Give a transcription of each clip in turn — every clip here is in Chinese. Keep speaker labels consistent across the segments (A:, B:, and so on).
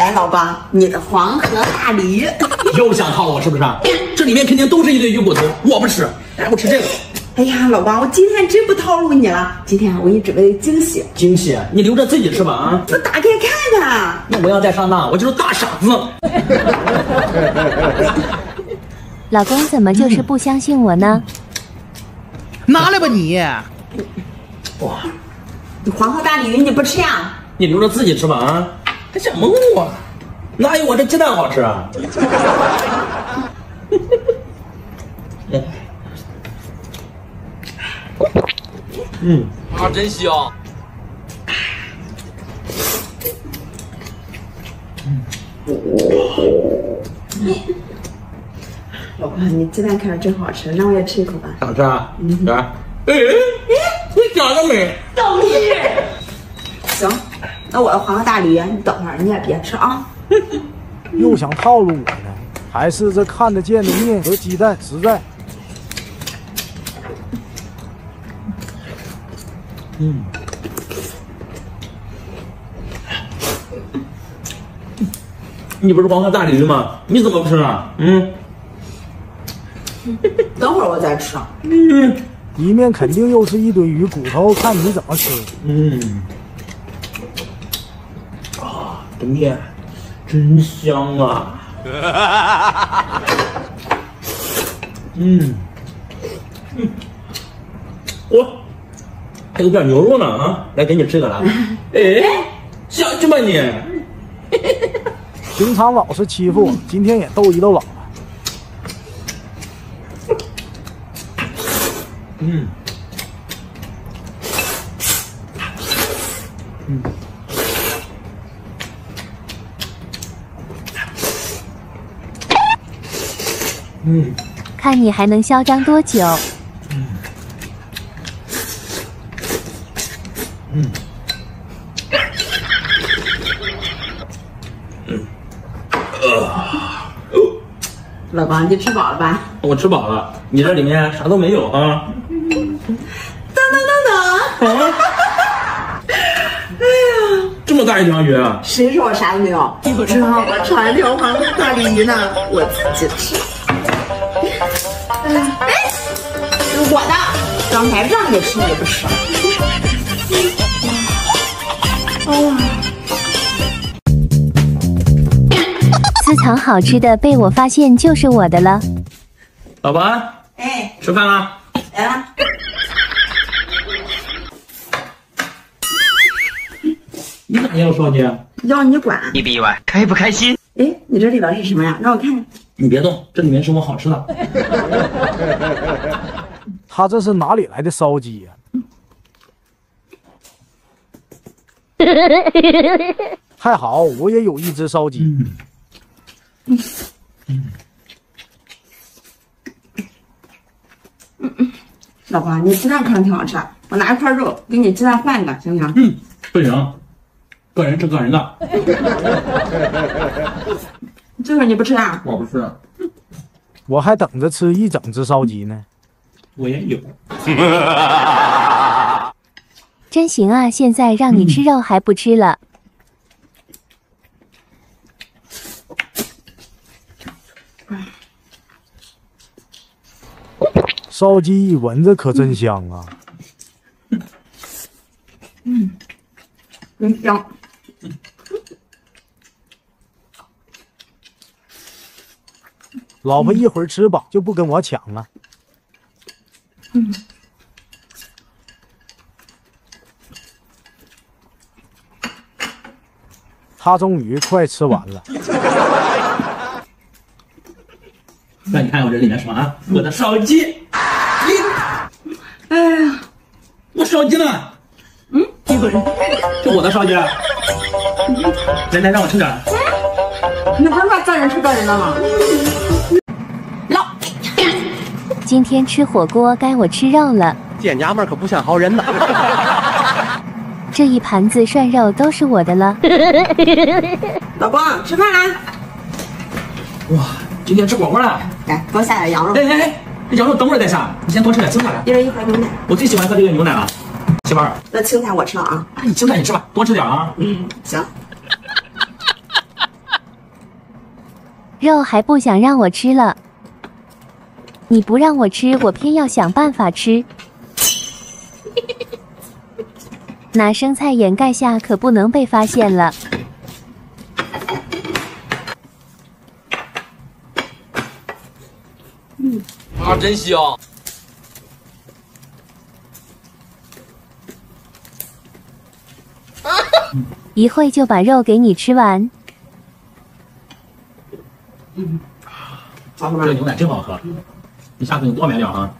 A: 来，老公，你的黄河大鲤鱼。
B: 又想套我是不是？这里面肯定都是一堆鱼骨头，我不吃，来，我吃这个。
A: 哎呀，老公，我今天真不套路你了。今天我给你准备惊喜，
B: 惊喜，你留着自己吃吧啊！
A: 我打开看看。
B: 那我要再上当，我就是大傻子。
C: 老公怎么就是不相信我呢？
D: 拿来吧你！
B: 哇，
A: 你黄河大鲤鱼你不吃呀？
B: 你留着自己吃吧啊！还想蒙我？哪有我这鸡蛋好吃啊？嗯，
E: 啊，真香！
A: 老婆，你鸡蛋看着真好吃，让我也吃一口吧。
B: 想吃啊？来，哎哎，你讲了没？
A: 都是。行，那我要黄河大鲤鱼你等会儿你也别吃啊。
F: 又想套路我呢？还是这看得见的面和鸡蛋实在？
B: 嗯。你不是黄河大鲤鱼吗？你怎么不吃啊？嗯。
A: 等会儿我再吃。
F: 嗯。里面肯定又是一堆鱼骨头，看你怎么吃。
B: 嗯。啊，这面真香啊！嗯。嗯。我还有点牛肉呢啊！来，给你吃个来。哎，下去吧你。
F: 平常老是欺负我，今天也逗一逗老婆。
B: 嗯，嗯，嗯，
C: 看你还能嚣张多久？
B: 嗯，嗯，嗯，
A: 啊，老公，你吃饱了吧？
B: 我吃饱了，你这里面啥都没有啊。这么大一条鱼，
A: 谁说我啥都没有？我知道，我炒一条黄河大鲤鱼呢，我自己吃。我的，刚才让你吃你不吃。
C: 私藏好吃的被我发现就是我的了。
B: 老婆，
A: 哎，
B: 吃饭了。
A: 来了。
B: 你咋要说你？
A: 要你管？
E: 意不意外？开不开心？
A: 哎，你这里边是什么呀？让我看看。
B: 你别动，这里面是我好吃的。
F: 他这是哪里来的烧鸡呀？还好我也有一只烧鸡。
A: 嗯嗯嗯，老婆，你鸡蛋看着挺好吃，我拿一块肉给你鸡蛋换一个，行不行？
B: 嗯，不行。个人吃个人的，
A: 这个你不吃啊？
B: 我不吃，
F: 我还等着吃一整只烧鸡呢。
B: 我也有，
C: 真行啊！现在让你吃肉还不吃了。
F: 烧鸡闻着可真香啊！
A: 嗯，真香。
F: 老婆一会儿吃饱就不跟我抢了。嗯，他终于快吃完了。
B: 那你看我这里面什么啊？我的烧鸡。
A: 哎呀，
B: 我烧鸡呢？
A: 嗯，这个人，
B: 这我的烧鸡。来来，让我吃点。
A: 你不是说个人吃个人的吗？
C: 老，今天吃火锅该我吃肉了。
D: 这娘们可不像好人呐。
C: 这一盘子涮肉都是我的了。
A: 老公，吃饭啦！
B: 哇，今天吃火锅了。
A: 来，多下点羊肉。
B: 哎哎哎，这羊肉等会儿再下，你先多吃点青菜来。
A: 一人一盒牛奶。
B: 我最喜欢喝这个牛奶了。媳妇儿，
A: 那青菜我吃了啊。
B: 你青菜你吃吧，多吃点啊。
A: 嗯，行。
C: 肉还不想让我吃了。你不让我吃，我偏要想办法吃。拿生菜掩盖下，可不能被发现了。
E: 嗯啊，真香！
C: 一会就把肉给你吃完。
B: 这牛奶真好喝，你下次你多买点啊。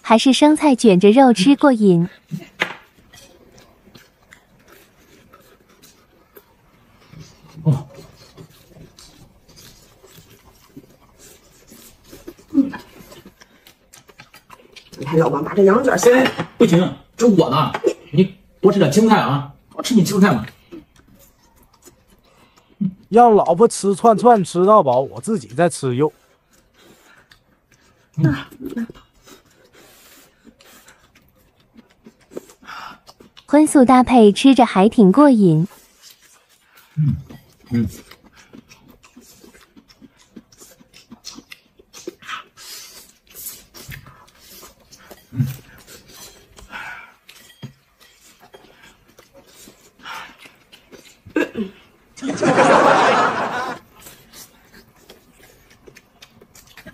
C: 还是生菜卷着肉吃过瘾。
B: 哦，
A: 你看老王把这羊肉卷下来，
B: 不行，这我呢，你多吃点青菜啊，我吃你青菜嘛。
F: 让老婆吃串串吃到饱，我自己再吃肉。
C: 荤素搭配，吃着还挺过瘾。
B: 嗯，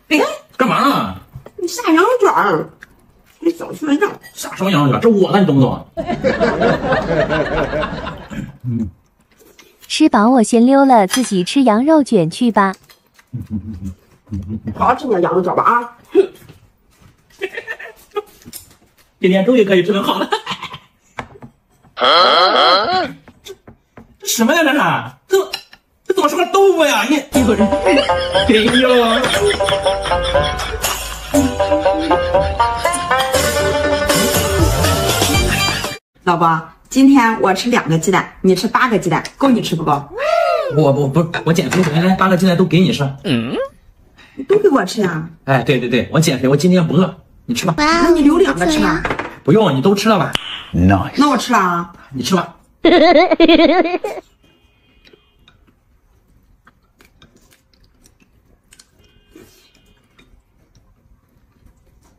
A: 哎，
B: 干嘛呢？
A: 你下羊肉卷儿，你早去问账。
B: 下什么羊肉卷？这我的，你懂不懂？
C: 嗯吃饱我先溜了，自己吃羊肉卷去吧。
A: 好好吃你的羊肉卷吧啊！
B: 今天终于可以吃顿好的。这 这什么呀？这是这这怎么是块豆腐呀？你一会儿，哎呦！
A: 老婆，今天我吃两个鸡蛋，你吃八个鸡蛋，够你吃不够？
B: 我我不我减肥，来八个鸡蛋都给你吃。
A: 嗯都给我吃呀、
B: 哎，对对对，我减肥，我今天不饿，你吃吧。
A: 那你留两个吃吧。
B: 不用，你都吃了吧？
A: 那我吃了啊。
B: 你吃吧。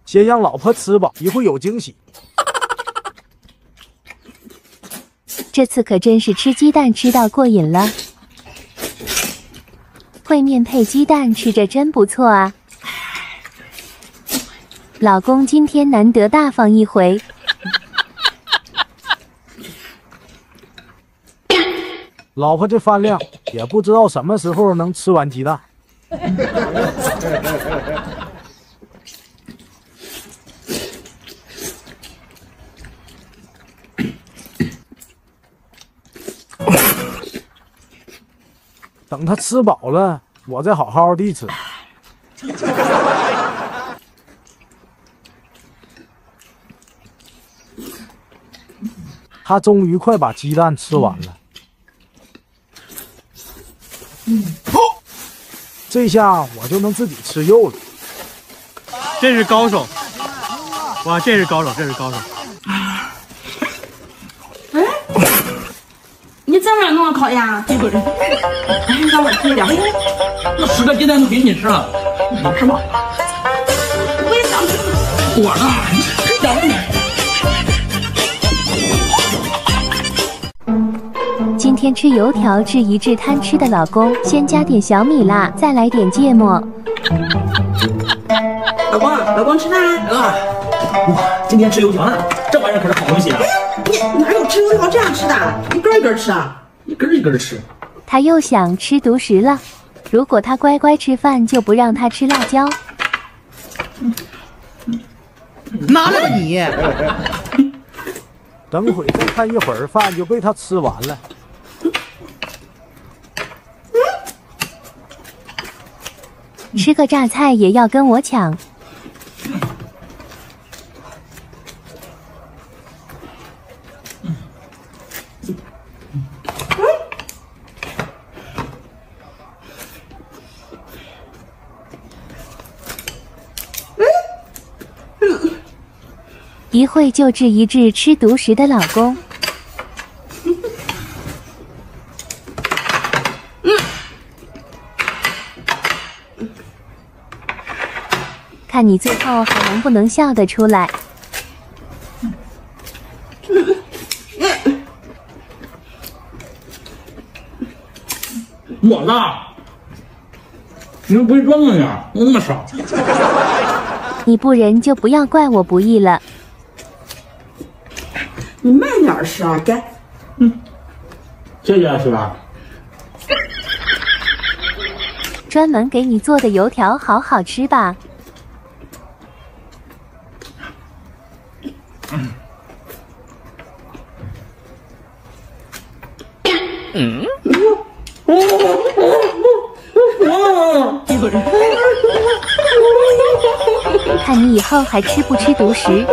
F: 先让老婆吃饱，一会有惊喜。
C: 这次可真是吃鸡蛋吃到过瘾了。烩面配鸡蛋，吃着真不错啊！老公今天难得大方一回，
F: 老婆这饭量也不知道什么时候能吃完鸡蛋。等他吃饱了，我再好好地吃。他终于快把鸡蛋吃完了。嗯这下我就能自己吃肉了。
D: 这是高手，哇，这是高手，这是高手。
A: 你这么弄烤鸭？一会儿，哎，让我吃一点。
B: 那十个鸡蛋都给你吃了，
A: 你吃吗？我也想吃。
B: 我。
C: 今天吃油条治一治贪吃的老公，先加点小米辣，再来点芥末。
A: 老公，老公吃饭啊？
B: 啊！哇，今天吃油条了，这玩意儿可是好东西啊，
A: 你哪有吃油条这样吃的？一根一根吃啊？
B: 一根一根吃。
C: 他又想吃独食了。如果他乖乖吃饭，就不让他吃辣椒。
D: 拿来吧你！
F: 等会再看一会儿，饭就被他吃完了。
C: 吃个榨菜也要跟我抢。一会就治一治吃独食的老公。看你最后还能不能笑得出来？
B: 我的，你们不会装的呀？那么少，
C: 你不仁就不要怪我不义了。
A: 你慢点吃啊，该。
B: 谢谢是吧？
C: 专门给你做的油条好好吃吧？嗯。看你以后还吃不吃独食？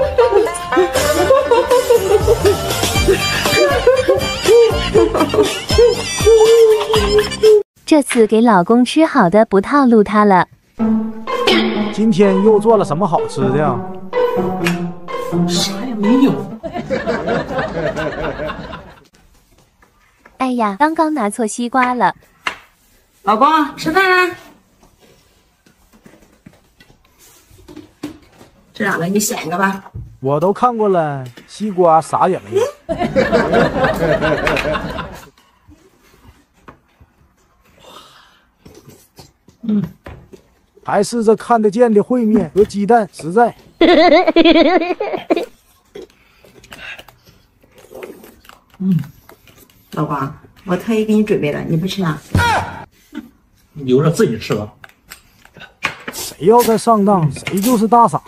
C: 这次给老公吃好的，不套路他了。
F: 今天又做了什么好吃的呀？
B: 啥也没有。
C: 哎呀，刚刚拿错西瓜了。
A: 老公，吃饭啦！这两个你选一个吧。
F: 我都看过了，西瓜啥也没有。嗯，还是这看得见的烩面和鸡蛋实在。
A: 嗯老公，我特意给你准备了，你不吃啊？
B: 留着自己吃吧。
F: 谁要再上当，谁就是大傻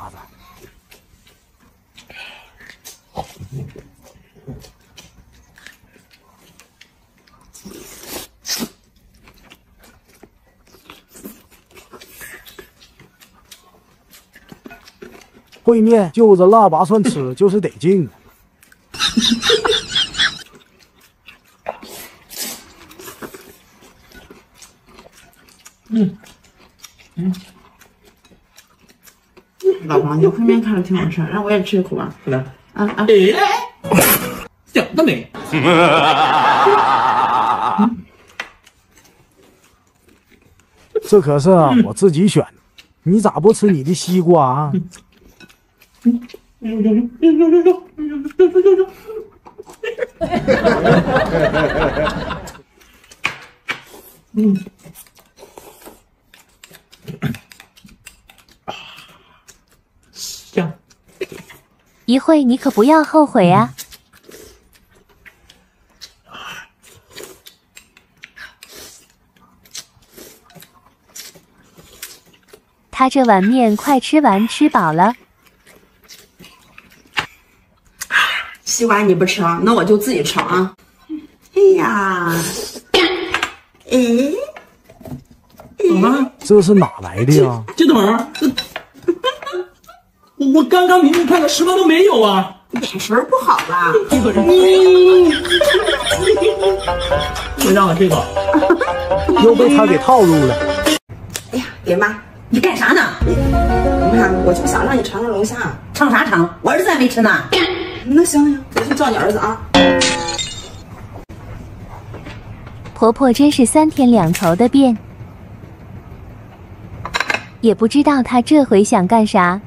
F: 烩面就着腊八蒜吃，就是得劲啊！
A: 老公，你烩面看着挺好吃，让我也吃一口吧。
B: 来，
A: 啊啊！
B: 哎，想得美。
F: 这可是啊我自己选的，你咋不吃你的西瓜啊？
B: 香。
C: 一会你可不要后悔啊！他这碗面快吃完，吃饱了。
A: 西瓜你不吃啊？那我就自己吃啊。哎呀，哎，
B: 怎么了？
F: 这是哪来的呀？
B: 这等儿，这我刚刚明明看到什么都没有啊！
A: 眼神不好吧？
B: 这个人，就让了这个，
F: 又被他给套路了。
A: 哎呀，给妈，
G: 你干啥呢？
A: 你看，我就想让你尝尝龙虾。
G: 尝啥尝？我儿子还没吃呢。
A: 那行行，我去叫你儿子啊。
C: 婆婆真是三天两头的变，也不知道她这回想干啥。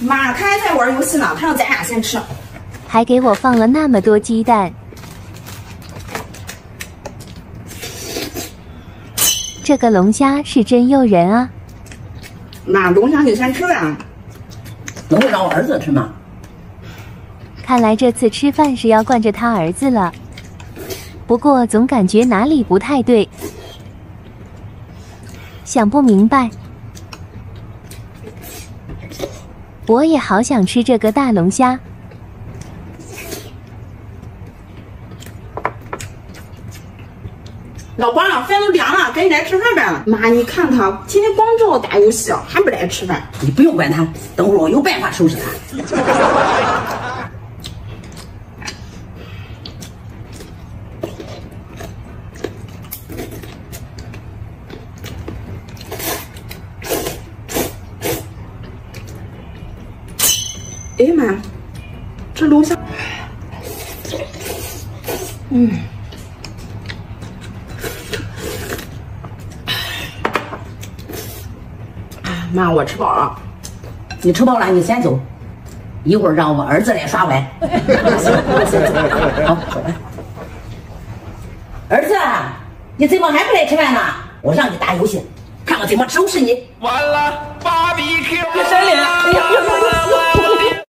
A: 妈，他还在玩游戏呢，她让咱俩先吃。
C: 还给我放了那么多鸡蛋，这个龙虾是真诱人啊！
A: 妈，龙虾你先吃呗。
G: 能会让我儿子吃吗？
C: 看来这次吃饭是要惯着他儿子了。不过总感觉哪里不太对，想不明白。我也好想吃这个大龙虾。
A: 老公，饭都凉了，赶紧来吃饭吧。妈，你看他天天光知道打游戏，还不来吃饭。
G: 你不用管他，等会儿我有办法收拾他。
A: 哎呀妈呀，这楼下，嗯，妈，我吃饱了。
G: 你吃饱了，你先走，一会儿让我儿子来刷碗。好，走吧。儿子，你怎么还不来吃饭呢？我让你打游戏，看我怎么收拾你。
E: 完了，芭比 Q！
G: 别闪脸！哎呀，别别别！